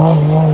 Oh,